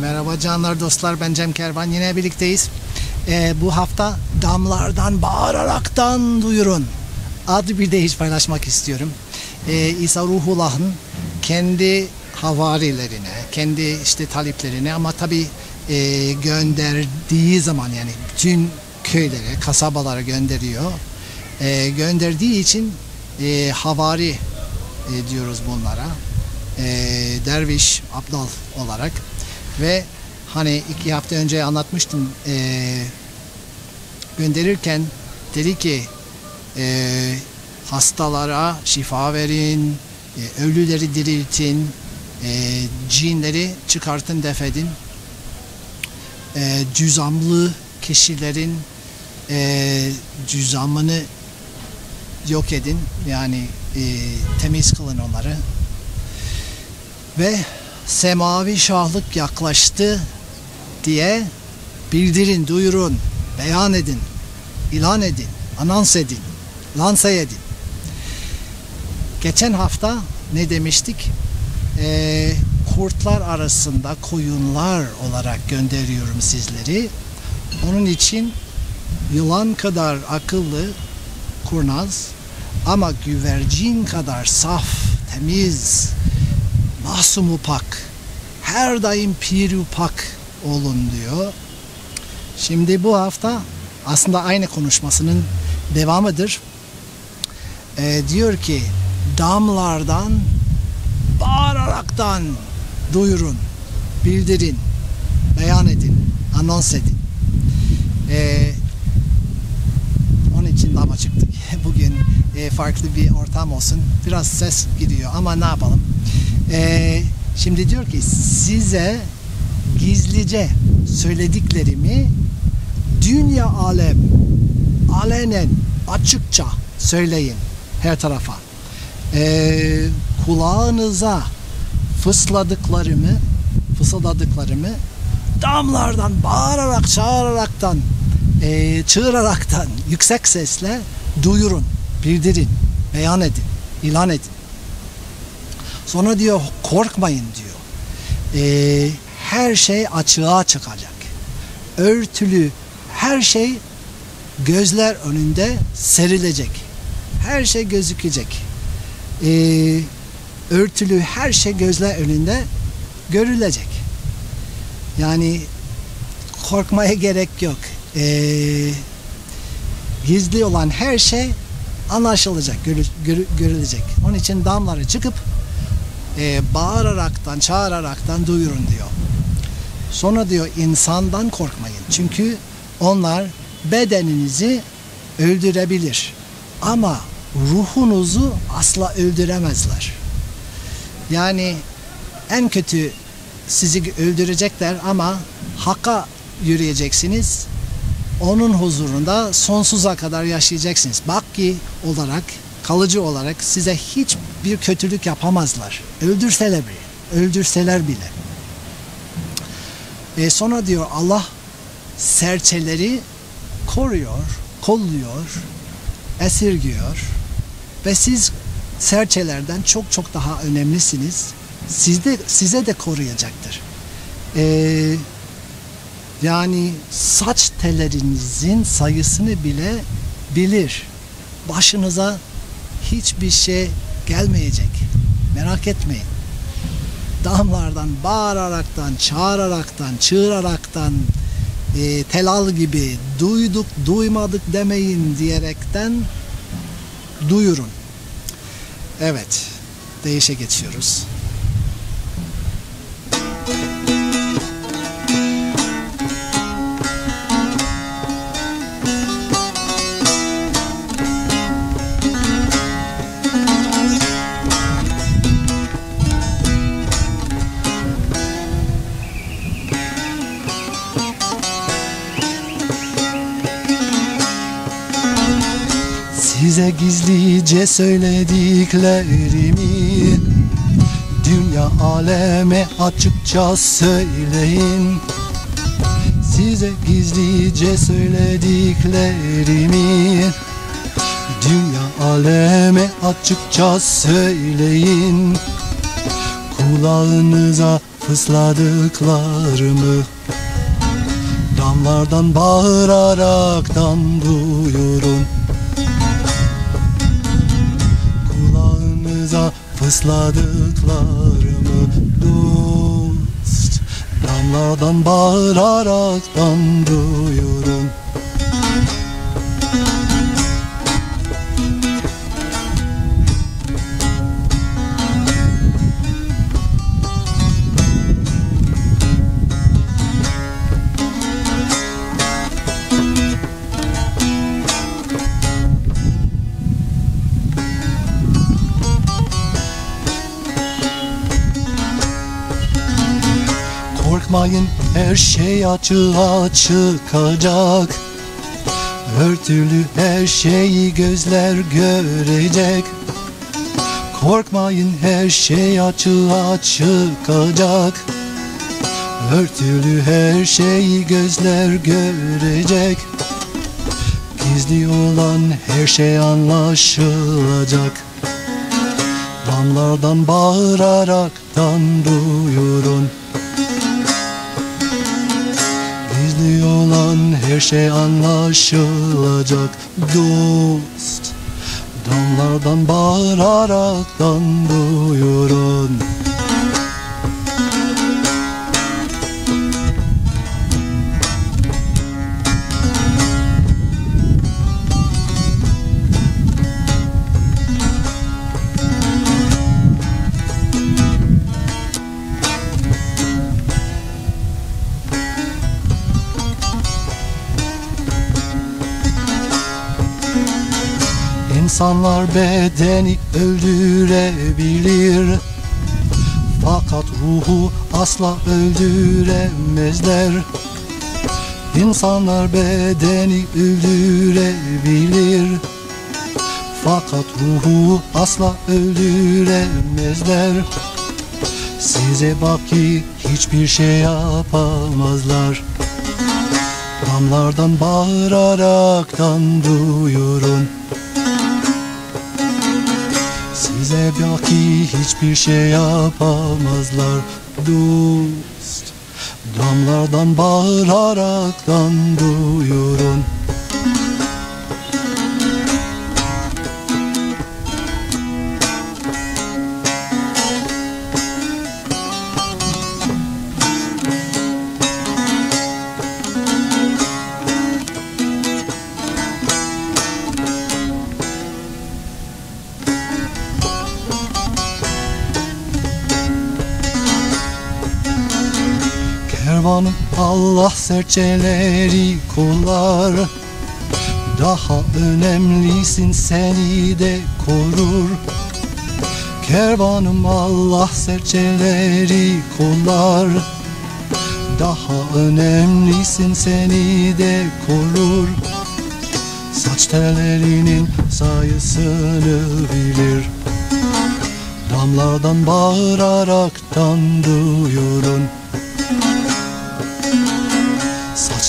Merhaba canlar dostlar ben Cem Kervan yine birlikteyiz. Ee, bu hafta damlardan bağıraraktan duyurun adlı bir deyiş paylaşmak istiyorum. Ee, İsa Ruhullah'ın kendi havarilerine, kendi işte taliplerine ama tabi e, gönderdiği zaman yani bütün köylere, kasabalara gönderiyor. E, gönderdiği için e, havari e, diyoruz bunlara. E, derviş, abdal olarak ve hani iki hafta önce anlatmıştım e, gönderirken dedi ki e, hastalara şifa verin, e, ölüleri diriltin, e, cinleri çıkartın defedin, e, cüzamlı kişilerin e, cüzamını yok edin yani e, temiz kılın onları ve semavi şahlık yaklaştı diye bildirin, duyurun, beyan edin, ilan edin, anons edin, lanse edin. Geçen hafta ne demiştik? Ee, kurtlar arasında koyunlar olarak gönderiyorum sizleri. Onun için yılan kadar akıllı, kurnaz ama güvercin kadar saf, temiz, masumu pak, her daim piru pak olun diyor. Şimdi bu hafta aslında aynı konuşmasının devamıdır. Ee, diyor ki damlardan bağıraraktan duyurun, bildirin, beyan edin, anons edin. Ee, onun için dama çıktık. Bugün e, farklı bir ortam olsun. Biraz ses gidiyor ama ne yapalım. Ee, şimdi diyor ki size gizlice söylediklerimi dünya alem alenen açıkça söyleyin her tarafa. Ee, kulağınıza fısladıklarımı fısıldadıklarımı damlardan bağırarak çağıraraktan e, çığıraraktan yüksek sesle duyurun, bildirin, beyan edin, ilan edin. Sonra diyor korkmayın diyor. Ee, her şey açığa çıkacak. Örtülü her şey gözler önünde serilecek. Her şey gözükecek. Ee, örtülü her şey gözler önünde görülecek. Yani korkmaya gerek yok. Ee, gizli olan her şey anlaşılacak, görü, görü, görülecek. Onun için damları çıkıp e, bağıraraktan, çağıraraktan duyurun diyor. Sonra diyor insandan korkmayın. Çünkü onlar bedeninizi öldürebilir. Ama ruhunuzu asla öldüremezler. Yani en kötü sizi öldürecekler ama hakka yürüyeceksiniz. Onun huzurunda sonsuza kadar yaşayacaksınız. Bak ki olarak, kalıcı olarak size hiçbir kötülük yapamazlar. Öldürseler bile. Öldürseler bile. E sonra diyor Allah serçeleri koruyor, kolluyor, esirgiyor ve siz serçelerden çok çok daha önemlisiniz. Sizde size de koruyacaktır. Ee, yani saç tellerinizin sayısını bile bilir. Başınıza hiçbir şey gelmeyecek. Merak etmeyin. Damlardan bağıraraktan, çağıraraktan, çığıraraktan, e, telal gibi duyduk, duymadık demeyin diyerekten duyurun. Evet, değişe geçiyoruz. Size gizlice söylediklerimi Dünya aleme açıkça söyleyin. Size gizlice söylediklerimi Dünya aleme açıkça söyleyin. Kulağınıza fısladıklarımı Damlardan bağıraraktan duyurun fısladıklarımı dost Damlardan bağıraraktan duyurun Korkmayın her şey açığa çıkacak. Örtülü her şeyi gözler görecek. Korkmayın her şey açığa çıkacak. Örtülü her şeyi gözler görecek. Gizli olan her şey anlaşılacak. Damlardan bağıraraktan duyurun Olan her şey anlaşılacak. Dost Damlardan bağıraraktan duyurun İnsanlar bedeni öldürebilir. Fakat ruhu asla öldüremezler. İnsanlar bedeni öldürebilir. Fakat ruhu asla öldüremezler. Size bak ki hiçbir şey yapamazlar. Damlardan bağıraraktan duyurun Size belki hiçbir şey yapamazlar dost. Damlardan bağıraraktan duyurun Kervanım Allah serçeleri kollar. Daha önemlisin seni de korur. Kervanım Allah serçeleri kollar. Daha önemlisin seni de korur. Saç tellerinin sayısını bilir. Damlardan bağıraraktan duyurun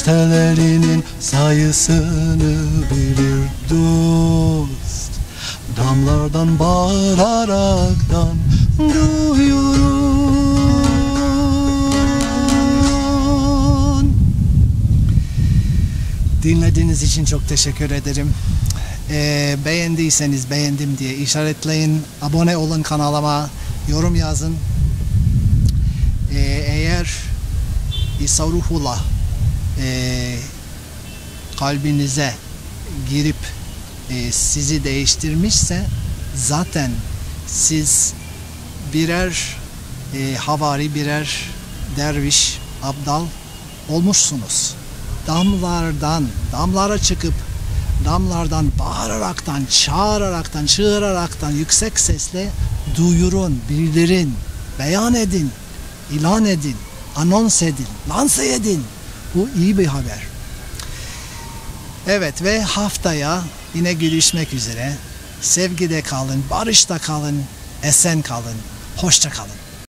Saç tellerinin sayısını bilir dost Damlardan bağıraraktan duyurun Dinlediğiniz için çok teşekkür ederim. Ee, beğendiyseniz beğendim diye işaretleyin. Abone olun kanalıma. Yorum yazın. Ee, eğer İsa Ruhullah e, kalbinize girip e, sizi değiştirmişse zaten siz birer e, havari birer derviş abdal olmuşsunuz. Damlardan damlara çıkıp damlardan bağıraraktan çağıraraktan çığıraraktan yüksek sesle duyurun bildirin beyan edin ilan edin anons edin lanse edin bu iyi bir haber Evet ve haftaya yine görüşmek üzere. Sevgide kalın, barışta kalın, esen kalın, hoşça kalın.